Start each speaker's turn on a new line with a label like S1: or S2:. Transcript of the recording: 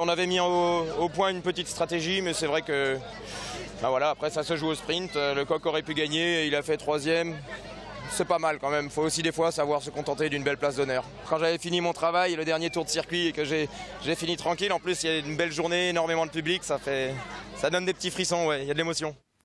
S1: On avait mis au, point une petite stratégie, mais c'est vrai que ben voilà, après ça se joue au sprint. Euh, le coq aurait pu gagner, il a fait troisième. C'est pas mal quand même. Il faut aussi des fois savoir se contenter d'une belle place d'honneur. Quand j'avais fini mon travail, le dernier tour de circuit, et que j'ai j'ai fini tranquille, en plus il y a une belle journée, énormément de public, ça, fait, ça donne des petits frissons, ouais, il y a de l'émotion.